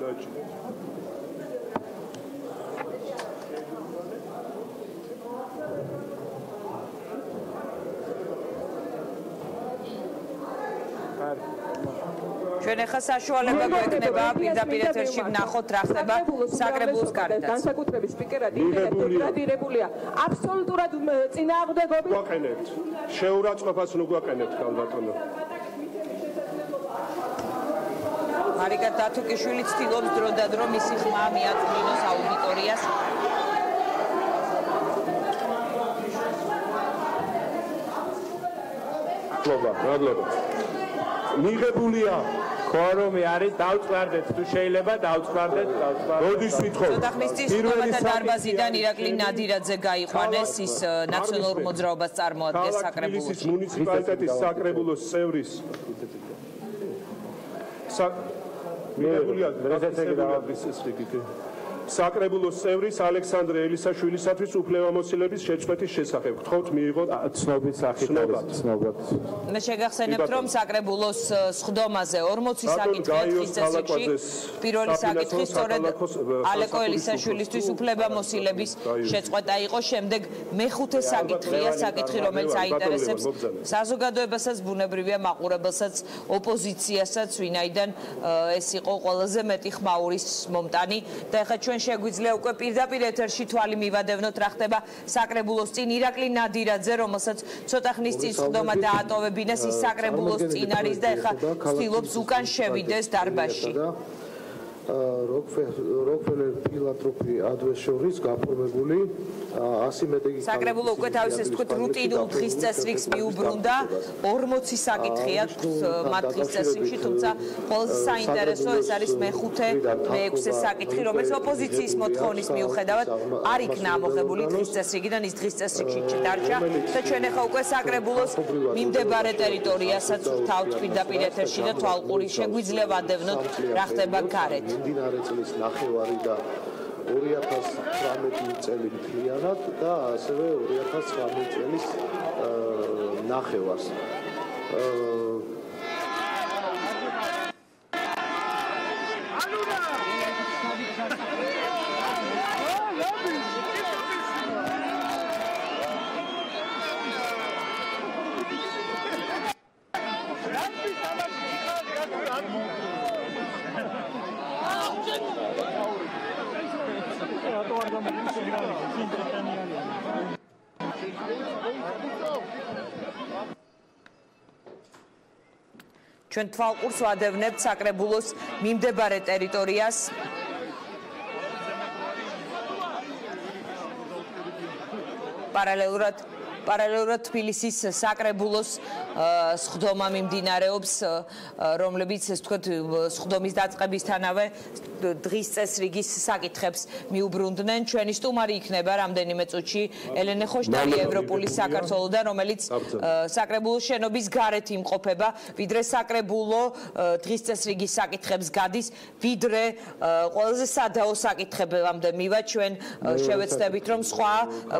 ჩვენ ახლა საშუალება გვექნება პირდაპირ ეთერში ვნახოთ რა ხდება საკრებულოს გარდაც. განსაკუთრების სპიკერად იდენტირებულია აბსოლუტურად წინააღმდეგობი. გვაყენებთ. შეურაცხყოფას ნუ გვაყენებთ, გამბატონო. მარიკა დათუკიშვილი ცდილობს დროდადრო რომ მისი ხმა მიაწვინოს აუდიტორიას. მადლობა, მადლობა. მიღებულია ქორომი არის დავწყარდეთ თუ შეიძლება დავწყარდეთ დავწყარდეთ როდის ვითხოვ ცოტა ხნის წინ სხდომათა დარბაზიდან ირაკლი ნადირაძე გაიყვანეს ის ნაციონალურ მოძრაობას წარმოადგენს საკრებულოში. მუნიციპალიტეტის საკრებულოს წევრის მიღებულია რეზერვები დააბრის ეს რიგით საკრებულოს წევრის ალექსანდრე ელისაშვილისათვის უფლებამოსილების შეწყვეტის შესახებ. გთხოვთ მიიღოთ ცნობის სახით ცნობად. მე შეგახსენებთ რომ საკრებულოს სხდომაზე 40 საკითხი დღის წესრიგში პირველი საკითხი სწორედ ალეკო ელისაშვილისთვის უფლებამოსილების შეწყვეტა იყო, შემდეგ მეხუთე საკითხია, საკითხი რომელიც აინტერესებს საზოგადოებასაც, ბუნებრივია მაყურებელსაც, ოპოზიციასაც, ვინაიდან ეს იყო ყველაზე მეტი ხმაურის მომტანი. და ეხლა ჩვენ შეგვიძლია უკვე პირდაპირ ეთერში თვალი მივადევნოთ რა ხდება საკრებულოს წინ ირაკლი ნადირაძე რომელსაც ცოტა ხნის წინ სხდომა დაატოვებინეს ის საკრებულოს წინ არის და ეხლა ცდილობს უკან შევიდეს დარბაზში როკფელერ ფილანთროპი ადვეს შორის გაფორმებული ასიმეტრიკი საკრებულო უკვე თავის ეს თქვით რუტინულ დღის წესრიგს მიუბრუნდა. 40 საკითხია მათ დღის წესრიგში თუმცა ყველაზე საინტერესო ეს არის მეხუთე მეექვსე საკითხი რომელიც ოპოზიციის მოთხოვნის მიუხედავად არ იქნა ამოღებული დღის წესრიგიდან ის დღის წესრიგში ჩდარჩა და ჩვენ ახლა უკვე საკრებულოს მიმდებარე ტერიტორიასაც ვთავთ პირდაპირ ეთერში და თვალყური შეგვიძლია ვადევნოთ რა ხდება გარეთ მიმდინარე წლის ნახევარი და 2018 წელი მთლიანად და ასევე 2019 წლის ნახევარს. აა ჩვენ თვალყურს ვადევნებთ საკრებულოს მიმდებარე ტერიტორიას. პარალელურად პარალელურად თბილისის საკრებულოს სხდომა მიმდინარეობს, რომლებიც ეს თქვა სხდომის დაწყებისთანავე დღის წესრიგის საკითხებს მიუბრუნდნენ. ჩვენი სტუმარი იქნება რამდენიმე წუთში ელენე ხოშტარი ევროპული საქართველოსდან, რომელიც საკრებულოს შენობის გარეთ იმყოფება, ვიდრე საკრებულო დღის წესრიგის საკითხებს გადის, ვიდრე ყველაზე სადაო საკითხებამდე მივა ჩვენ შევეცდებით რომ სხვა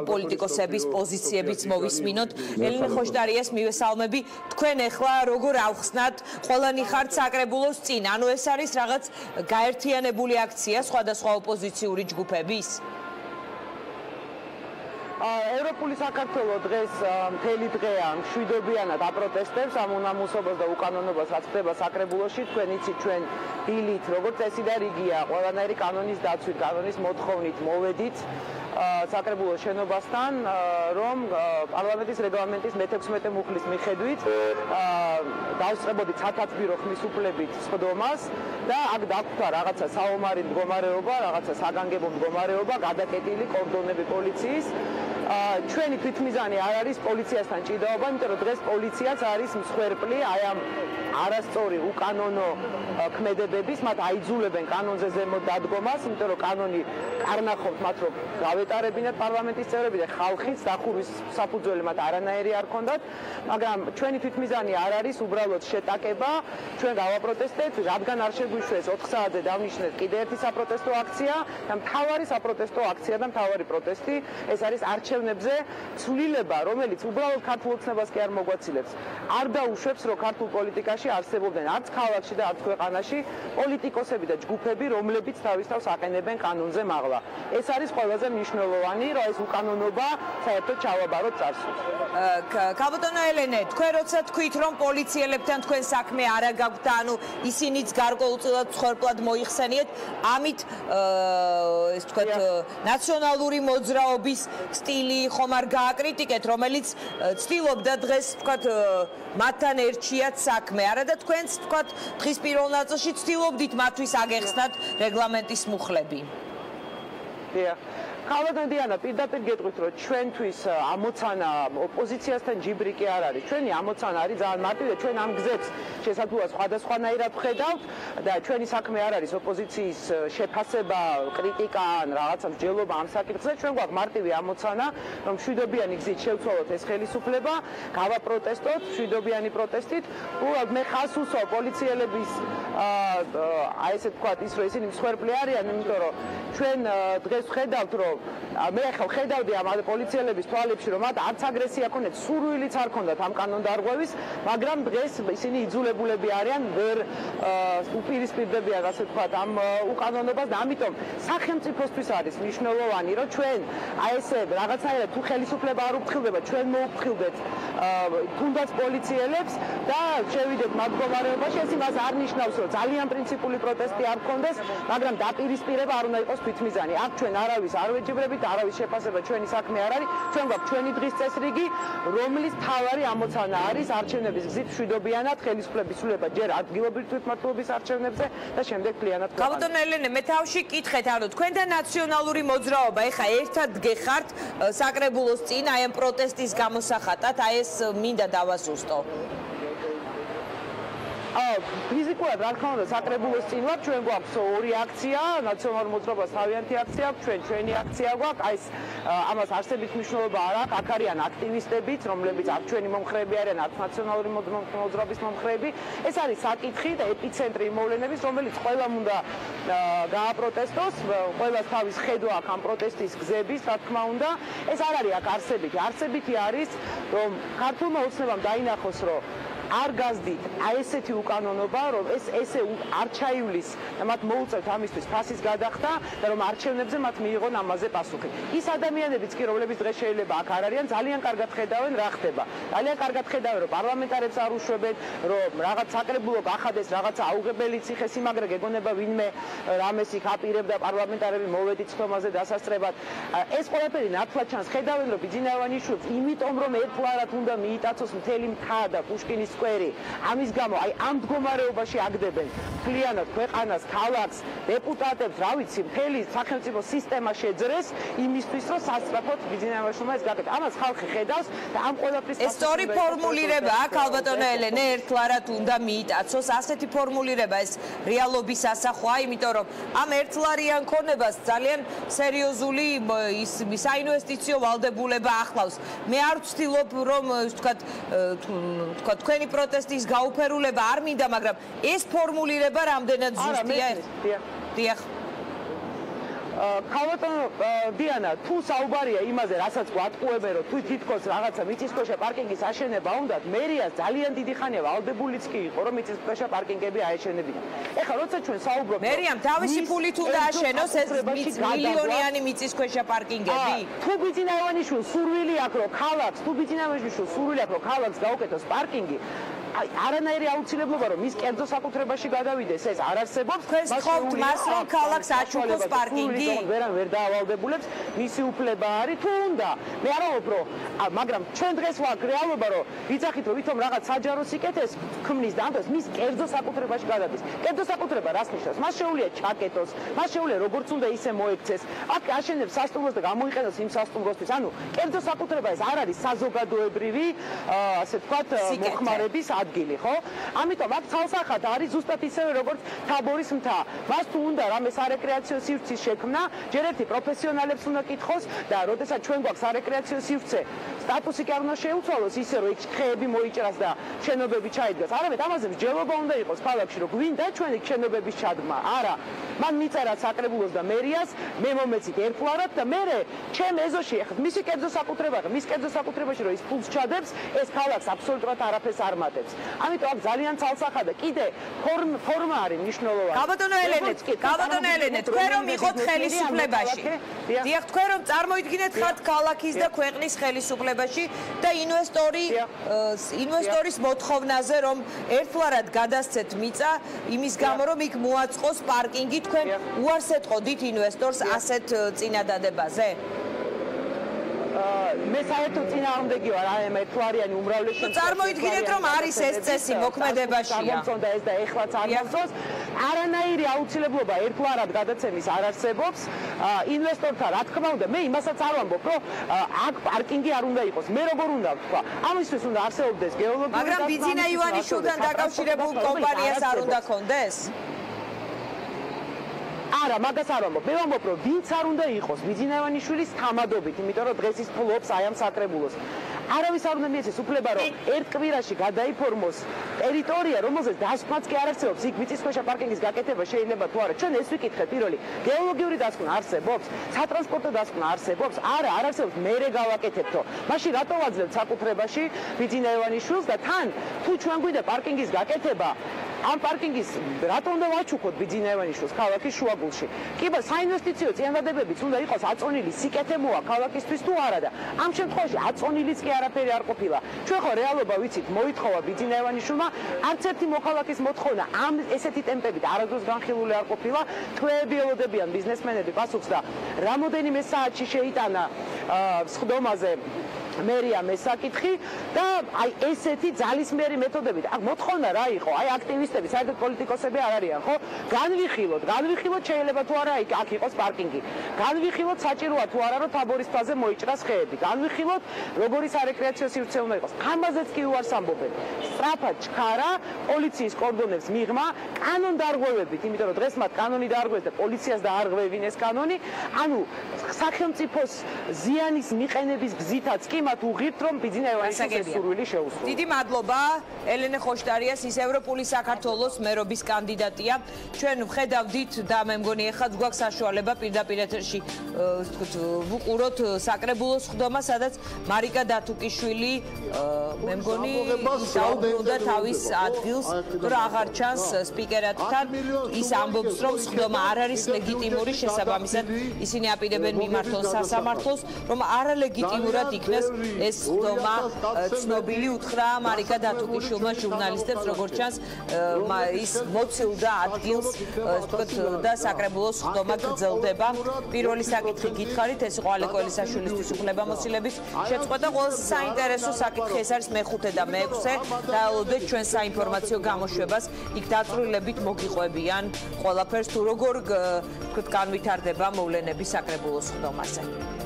პოლიტიკოსების პოზიციებიც მოვისმინოთ. ელენე ხოშტარიას მივესალმები. თქვენ ახლა როგორ ავხსნათ ყველანი ხართ საკრებულოს წინ? ანუ ეს არის რაღაც გაერთიანება განხილებული აქცია სხვადასხვა ოპოზიციური ჯგუფების? ევროპული საქართველო დღეს მთელი დღეა მშვიდობიანად აპროტესტებს ამ უნამუსობას და უკანონობას რაც ხდება საკრებულოში თქვენ იცით ჩვენ დილით როგორც წესი და რიგია ყველანაირი კანონის დაცვით კანონის მოთხოვნით მოვედით საკრებულოს შენობასთან, რომ პარლამენტის რეგლამენტის მე-16 მუხლის მიხედვით დავსწრებოდით სათათბირო ხმისუფლებით სხდომას და აქ დაგვთა რაღაცა საომარი მდგომარეობა, რაღაცა საგანგებო მდგომარეობა, გადაკეტილი კორდონები პოლიციის. ჩვენი თვითმიზანი არ არის პოლიციასთან ჭიდაობა, იმიტომ რომ დღეს პოლიციაც არის მსხვერპლი აი ამ არასწორი უკანონო ქმედებების, მათ აიძულებენ კანონზე ზემოთ დადგომას, იმიტომ რომ კანონი კარნახობს მათ რომ გავეტარებინათ პარლამენტის წევრები და ხალხის დახურვის საფუძველი მათ არანაირი არ ქონდათ, მაგრამ ჩვენი თვითმიზანი არ არის უბრალოდ შეტაკება, ჩვენ გავაპროტესტეთ, რადგან არ შეგვიშვეს 4 საათზე დავნიშნეთ კიდე ერთი საპროტესტო აქცია და მთავარი საპროტესტო აქცია და მთავარი პროტესტი ეს არის არჩევნებზე ცვლილება, რომელიც უბრალოდ ქართულ ოცნებას კი არ მოგვაცილებს. არ დაუშვებს, რომ ქართულ პოლიტიკაში არსებობენ არც ქალაქში და არც ქვეყანაში პოლიტიკოსები და ჯგუფები, რომლებიც თავის თავს აყენებენ კანონზე მაღლა. ეს არის ყველაზე მნიშვნელოვანი, რომ ეს უკანონობა საერთოდ ჩავაბაროთ წარსულს. კაპიტანო ელენე, თქვენ როცა თქვით, რომ პოლიციელებთან თქვენ საქმე არ აგაქვთ, ანუ ისინიც გარკვეულწილად ცხორპლად მოიხსენიეთ, ამით ეს თქვათ ნაციონალური მოძრაობის სტილი ყოფილი ხომ არ გააკრიტიკეთ, რომელიც ცდილობდა დღეს თქვათ მათთან ერთიად საქმე. არა და თქვენც თქვათ დღის პირველ ნაწილში ცდილობდით მათთვის აგეხსნათ რეგლამენტის მუხლები. დიახ. კალოდანდიანა პირდაპირ გეტყვით რომ ჩვენთვის ამოცანა ოპოზიციასთან ჯიბრიკი არ არის. ჩვენი ამოცანა არის ძალიან მარტივია. ჩვენ ამ გზებს შესაძლოა სხვადასხვანაირად ვხედავთ და ჩვენი საქმე არ არის ოპოზიციის შეფასება კრიტიკა ან რაღაცა მსჯელობა ამ საკითხზე. ჩვენ გვაქვს მარტივი ამოცანა რომ შვიდობიანი გზით შევცვალოთ ეს ხელისუფლება გავაპროტესტოთ შვიდობიანი პროტესტით. უბრალოდ მე ხას უსვავ პოლიციელების აი ესე თქვა ის რომ ისინი მსხვერპლი არიან იმიტომ რომ ჩვენ დღეს ვხედავთ რომ მე ახლა ხედავდი ამ პოლიციელების თვალებში რომ მათ არც აგრესია ქონდათ, სურვილიც არ ქონდათ ამ კანონდარღვევის, მაგრამ დღეს ისინი იძულებულები არიან ვერ უპირისპირდებიან ასე ვთქვათ ამ უკანონობას და ამიტომ სახელმწიფოსთვის არის მნიშვნელოვანი რომ ჩვენ აი ესე რაღაცაირად თუ ხელისუფლება არ უფრთხილდება, ჩვენ მოუფრთხილდეთ თუნდაც პოლიციელებს და შევიდეთ მდგომარეობაში, ეს იმას არ ნიშნავს რომ ძალიან პრინციპული პროტესტი არ გქონდეს, მაგრამ დაპირისპირება არ უნდა იყოს თვითმიზანი. აქ ჩვენ არავის არ ვეჯიბრებით, არავის შეფასება ჩვენი საქმე არ არის. ჩვენ გვაქვს ჩვენი დღის წესრიგი, რომლის თავარი ამოცანა არის არჩევნების გზით შვიდობიანად ხელისუფლების სრულება ჯერ ადგილობრივი თვითმმართველობის არჩევნებზე და შემდეგ კლიანად. გაბატონო ელენე, მე თავში კითხეთ, ანუ თქვენ და ნაციონალური მოძრაობა ეხა ერთად გეხართ საკრებულოს წინ აი ამ პროტესტის გამოსახატად, აი ეს მინდა დავასუსტო. ფიზიკურად რა თქმა უნდა საკრებულოს წინ ვარ ჩვენ გვაქვს ორი აქცია ნაციონალურ მოძრაობას თავიანთი აქცია აქვს ჩვენ ჩვენი აქცია გვაქვს. აი ეს ამას არსებით მნიშვნელობა არ აქვს. აქ არიან აქტივისტებიც რომლებიც არ ჩვენი მომხრეები არიან არც ნაციონალური მოძრაობის მომხრეები. ეს არის საკითხი და ეპიცენტრი მოვლენების რომელიც ყველამ უნდა გააპროტესტოს. ყველას თავის ხედვა აქვს ამ პროტესტის გზების რა თქმა უნდა. ეს არ არის აქ არსებითი. არსებითი არის რომ ქართულმა ოცნებამ დაინახოს რომ არ გაზდით აი ესეთი უკანონობა რომ ეს ესე არჩაივლის და მათ მოუწევთ ამისთვის ფასის გადახდა და რომ არჩევნებზე მათ მიიღონ ამაზე პასუხი. ის ადამიანებიც კი რომლებიც დღეს შეიძლება აქ არ არიან ძალიან კარგად ხედავენ რა ხდება? ძალიან კარგად ხედავენ რომ პარლამენტარებს არ უშვებენ რომ რაღაც საკრებულო გახადეს რაღაცა აუღებელი ციხესიმაგრე გეგონება ვინმე რამეს იქ აპირებდა პარლამენტარები მოვედით ხომაზე დასასწრებად. ეს ყველაფერი ნათლად ჩანს. ხედავენ რომ ბიძინავანიშვილს იმიტომ რომ ერთგვარად უნდა მიიტაცოს მთელი მთა და პუშკინის სკვერი. ამის გამო აი ამ მდგომარეობაში აგდებენ ფლიანად ქვეყანას, ქალაქს, დეპუტატებს, რა ვიცი, მთელი სახელმწიფო სისტემა შეძრეს იმისთვის, რომ სასწრაფოდ ბიზნესმა ეს გაკეთდეს. ამას ხალხი ხედავს და ამ ყველაფრის ეს სწორი ფორმულირება აქ ალბათონო ელენე ერთლარად უნდა მიიტაცოს ასეთი ფორმულირება ეს რეალობის ასახვაა, იმიტომ რომ ამ ერთლარიან ქონებას ძალიან სერიოზული ის საინვესტიციო ვალდებულება ახლავს. მე არ ვცდილობ რომ ვთქვათ ვთქვათ თქვენი პროტესტის გაუფერულება არ მინდა, მაგრამ ეს ფორმულირება რამდენად ზუსტია? დიახ. დიახ. ქალბატონ დიანა, თუ საუბარია იმაზე, რასაც გვატყუებენ, რომ თუ თითქოს რაღაცა მიწისქვეშა პარკინგის აშენება უნდა, მერია ძალიან დიდი ხანია ვალდებულიც კი იყო, რომ მიწისქვეშა პარკინგები აეშენებინა. ეხლა როცა ჩვენ საუბრობთ, მერიამ თავისი ფულით უნდა აშენოს ეს მილიონიანი მიწისქვეშა პარკინგები? თუ ბიძინავანიშვილს სურვილი აქვს, რომ ქალაქს, თუ ბიძინავანიშვილს სურვილი აქვს, რომ ქალაქს გაუკეთოს პარკინგი, აი არანაირი აუცილებლობა რომ ის კერძო საკუთრებაში გადავიდეს ეს არ არსებობს ეს ხოვთ მას რომ ქალაქს აჩუქოს პარკინგი ვერან ვერ დაავალდებულებს მისი უფლება არის თუ უნდა მე არ ვამბობ რომ მაგრამ ჩვენ დღეს ვაკ რეალობა რომ ვიცახით რომ ვითომ რაღაც საჯარო სიკეთეს ქმნის და ამას მის კერძო საკუთრებაში გადადის კერძო საკუთრება რას ნიშნავს მას შეუულია ჩაკეტოს მას შეუულია როგორც უნდა ისე მოექცეს აქ აშენებს სასტუმროს და გამოიყენოს იმ სასტუმროსთვის ანუ კერძო საკუთრება ეს არ არის საზოგადოებრივი ასე ვთქვათ მოხმარების ადგილი, ხო? ამიტომ აქ ცალსახად არის ზუსტად ისევე როგორც თაბორის მთა. მას თუ უნდა რამე სარეკრეაციო სივრცის შექმნა, ჯერ ერთი პროფესიონალებს უნდა კითხოს და როდესაც ჩვენ გვაქვს სარეკრეაციო სივრცე, სტატუსი კი არ უნდა შეუცვალოს ისე რომ იქ ხეები მოიჭრას და შენობები ჩაიდგას. არამედ ამაზე მსჯელობა უნდა იყოს ქალაქში, რომ გვინდა ჩვენი შენობების ჩადგმა. არა, მან მიწერა საკრებულოს და მერიას, მე მომეცით ერთგვარად და მე ჩემ ეზოში ახლა მისი კერძო საკუთრებაა, მის კერძო საკუთრებაში რომ ის ფულს ჩადებს, ეს ქალაქს აბსოლუტურად არაფერს არ მატებს. ამიტომ აქ ძალიან ცალსახადა კიდე ფორმა არის მნიშვნელოვანი. გაბატონო ელენე გაბატონო ელენე თქვენ რომ იყოთ ხელისუფლებაში? დიახ თქვენ რომ წარმოიდგინეთ ხართ ქალაქის და ქვეყნის ხელისუფლებაში და ინვესტორი ინვესტორის მოთხოვნაზე რომ ერთგვარად გადასცეთ მიწა იმის გამო რომ იქ მოაწყოს პარკინგი თქვენ უარს ეთყოდით ინვესტორს ასეთ წინადადებაზე მე საერთოდ წინააღმდეგი ვარ აი მე თვარიანი უმრავლეს შემთხვევაში წარმოიდგინეთ რომ არის ეს წესი მოქმედებაშია გამომწონდა ეს და ეხლაც არ მომწონს არანაირი აუცილებლობა ერთგვარად გადაცემის არ არსებობს ინვესტორთა რა თქმა უნდა მე იმასაც არ ვამბობ რომ აქ პარკინგი არ უნდა იყოს მე როგორ უნდა ვთქვა ამისთვის უნდა არსებობდეს გეოლოგიური მაგრამ ბიძინა ივანიშვილთან დაკავშირებულ კომპანიას არ უნდა კონდეს არა, მაგას არ ვამბობ. მე ვამბობ, რომ ვინც არ უნდა იყოს ბიძინავანიშვილის თამადობით, იმიტომ რომ დღეს ის ფლობს აი ამ საკრებულოს. არავის არ უნდა მიეცეს უფლება, რომ ერთ კვირაში გადაიფორმოს ტერიტორია, რომელზეც დასკვნაც კი არ არსებობს. იქ მიწისქვეშა პარკინგის გაკეთება შეიძლება თუ არა. ჩვენ ეს ვიკითხეთ პირველი. გეოლოგიური დასკვნა არსებობს? სატრანსპორტო დასკვნა არსებობს? არა, არ არსებობს. მეરે გავაკეთებთო. მაშინ რატო ვაძლევთ საკუთრებაში ბიძინავანიშვილს და თან თუ ჩვენ გვინდა პარკინგის გაკეთება, ამ პარკინგის რატომ უნდა ვაჩუქოთ ბიძინევანიშვილს ქალაქის შუაგულში? კი ბა საინვესტიციო წინადადებებიც უნდა იყოს აწონილი სიკეთემოა ქალაქისთვის თუ არა და ამ შემთხვევაში აწონილიც კი არაფერი არ ყოფილა. ჩვენ ხო რეალობა ვიცით, მოითხოვა ბიძინევანიშვილმა არც ერთი მოქალაქის მოთხოვნა ამ ესეთი ტემპებით არადროს განხილული არ ყოფილა. თვეები ელოდებიან ბიზნესმენები პასუხს და რამოდენიმე საათში შეიტანა სხდომაზე მერია მესაკითხი და აი ესეთი ძალისმიერი მეთოდებით. აქ მოთხოვნა რა იყო? აი აქტივისტები საერთოდ პოლიტიკოსები არ არიან ხო? განვიხილოთ განვიხილოთ შეიძლება თუ არა აქ იყოს პარკინგი. განვიხილოთ საჭიროა თუ არა რომ თაბორის ფაზე მოიჭრას ხეები. განვიხილოთ როგორი სარეკრეაციო სივრცე უნდა იყოს. ამაზეც კი უარს ამბობენ სტრაფად ჩქარა პოლიციის კორდონებს მიღმა კანონდარღვევებით იმიტომ რომ დღეს მათ კანონი დაარღვევეს და პოლიციას დაარღვევინ ეს კანონი. ანუ სახელმწიფოს ზიანის მიყენების გზითაც კი მათ უღირთ რომ ბიზნესის სურვილი შეუსრულოს. დიდი მადლობა ელენე ხოშტარიას ის ევროპული საქართველოს მერობის კანდიდატია. ჩვენ ვხედავდით და მე მგონი ეხლა გვაქვს საშუალება პირდაპირ ეთერში ვთქვით ვუყუროთ საკრებულოს ხდომა სადაც მარიკა დათუკიშვილი მე მგონი დაუბრუნდა თავის ადგილს რომ აღარ ჩანს სპიკერატთან ის ამბობს რომ ხდომა არ არის ლეგიტიმური შესაბამისად ისინი აპირებენ მიმართონ სასამართლოს რომ არალეგიტიმურად იქნეს ეს ხდომა ცნობილი უთხრა მარიკა დათუკიშვილმა ჟურნალისტებს როგორც ჩანს ის მოცილდა ადგილს ვთქვით და საკრებულოს ხდომა გრძელდება. პირველი საკითხი გითხარით ეს იყო ალეკო ელისაშვილისთვის უფლებამოსილების შეწყვეტა ყველაზე საინტერესო საკითხი ეს არის მეხუთე და მეექვსე. და ელოდეთ ჩვენ საინფორმაციო გამოშვებას. იქ დაწვრილებით მოგიყვებიან ყველაფერს თუ როგორ ვთქვით განვითარდება მოვლენები საკრებულოს ხდომაზე